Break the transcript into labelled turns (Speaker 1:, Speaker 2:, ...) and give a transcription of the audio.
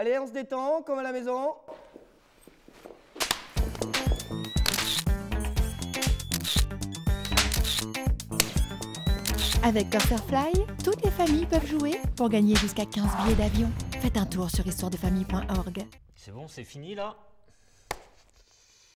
Speaker 1: Allez, on se détend, comme à la maison.
Speaker 2: Avec Fly, toutes les familles peuvent jouer pour gagner jusqu'à 15 billets d'avion. Faites un tour sur histoiredefamille.org.
Speaker 3: C'est bon, c'est fini là?